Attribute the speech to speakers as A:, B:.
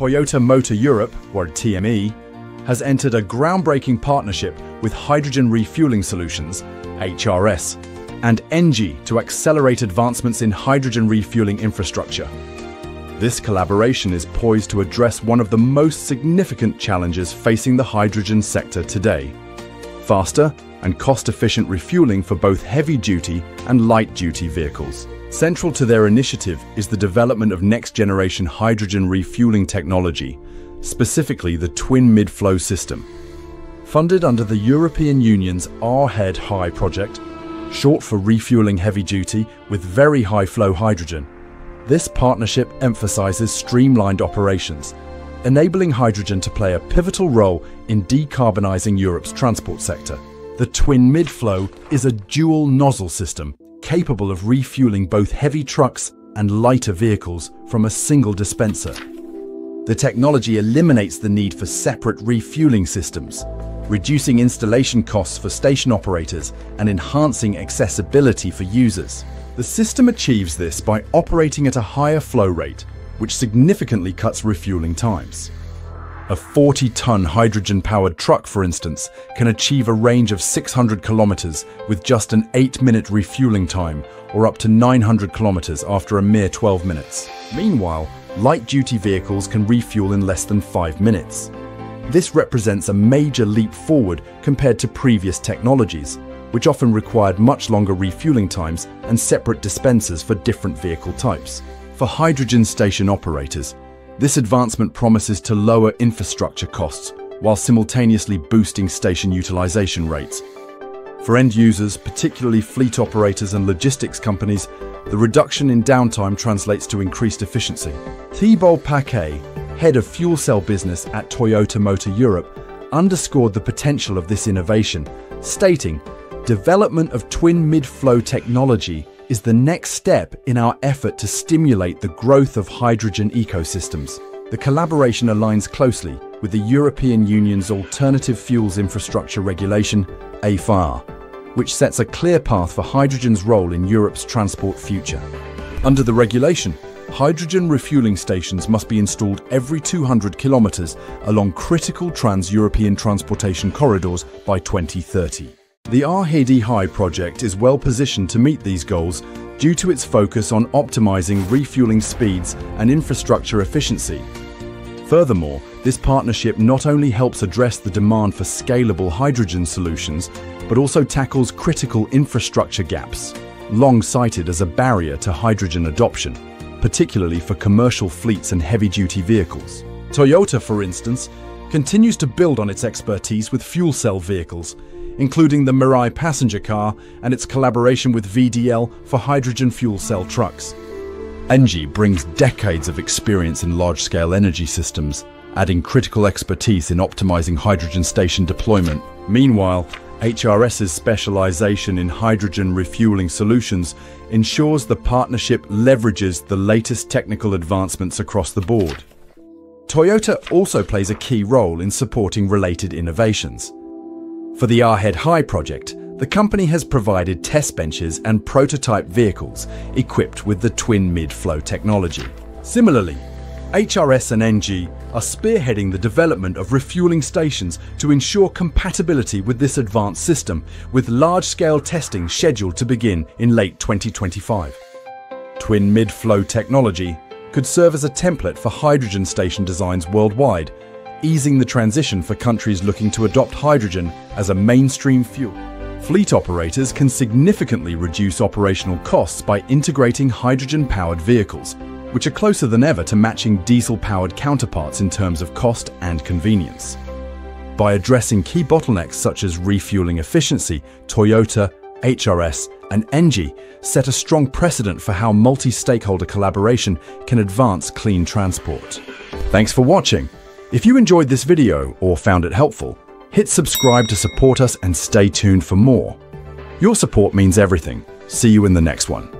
A: Toyota Motor Europe, or TME, has entered a groundbreaking partnership with Hydrogen Refueling Solutions, HRS, and ENGIE to accelerate advancements in hydrogen refueling infrastructure. This collaboration is poised to address one of the most significant challenges facing the hydrogen sector today. Faster and cost-efficient refueling for both heavy-duty and light-duty vehicles. Central to their initiative is the development of next-generation hydrogen refueling technology, specifically the twin mid-flow system. Funded under the European Union's RHeaDHy project, short for refueling heavy-duty with very high-flow hydrogen, this partnership emphasizes streamlined operations, enabling hydrogen to play a pivotal role in decarbonizing Europe's transport sector. The twin mid-flow is a dual nozzle system capable of refueling both heavy trucks and lighter vehicles from a single dispenser. The technology eliminates the need for separate refueling systems, reducing installation costs for station operators and enhancing accessibility for users. The system achieves this by operating at a higher flow rate, which significantly cuts refueling times. A 40-ton hydrogen-powered truck, for instance, can achieve a range of 600 kilometers with just an 8-minute refueling time, or up to 900 kilometers after a mere 12 minutes. Meanwhile, light-duty vehicles can refuel in less than 5 minutes. This represents a major leap forward compared to previous technologies, which often required much longer refueling times and separate dispensers for different vehicle types. For hydrogen station operators, this advancement promises to lower infrastructure costs while simultaneously boosting station utilization rates. For end users, particularly fleet operators and logistics companies, the reduction in downtime translates to increased efficiency. Thiebault Paquet, head of fuel cell business at Toyota Motor Europe, underscored the potential of this innovation, stating, Development of twin mid-flow technology is the next step in our effort to stimulate the growth of hydrogen ecosystems. The collaboration aligns closely with the European Union's Alternative Fuels Infrastructure Regulation, AFIR, which sets a clear path for hydrogen's role in Europe's transport future. Under the regulation, hydrogen refueling stations must be installed every 200 kilometres along critical trans-European transportation corridors by 2030. The RHeaDHy project is well positioned to meet these goals due to its focus on optimizing refueling speeds and infrastructure efficiency. Furthermore, this partnership not only helps address the demand for scalable hydrogen solutions, but also tackles critical infrastructure gaps, long cited as a barrier to hydrogen adoption, particularly for commercial fleets and heavy-duty vehicles. Toyota, for instance, continues to build on its expertise with fuel cell vehicles, including the Mirai passenger car and its collaboration with VDL for hydrogen fuel cell trucks. ENGIE brings decades of experience in large-scale energy systems, adding critical expertise in optimizing hydrogen station deployment. Meanwhile, HRS's specialization in hydrogen refueling solutions ensures the partnership leverages the latest technical advancements across the board. Toyota also plays a key role in supporting related innovations. For the RHeaDHy project, the company has provided test benches and prototype vehicles equipped with the twin mid-flow technology. Similarly, HRS and ENGIE are spearheading the development of refueling stations to ensure compatibility with this advanced system, with large-scale testing scheduled to begin in late 2025. Twin mid-flow technology could serve as a template for hydrogen station designs worldwide easing the transition for countries looking to adopt hydrogen as a mainstream fuel. Fleet operators can significantly reduce operational costs by integrating hydrogen-powered vehicles, which are closer than ever to matching diesel-powered counterparts in terms of cost and convenience. By addressing key bottlenecks such as refueling efficiency, Toyota, HRS and ENGIE set a strong precedent for how multi-stakeholder collaboration can advance clean transport. Thanks for watching. If you enjoyed this video or found it helpful, hit subscribe to support us and stay tuned for more. Your support means everything. See you in the next one.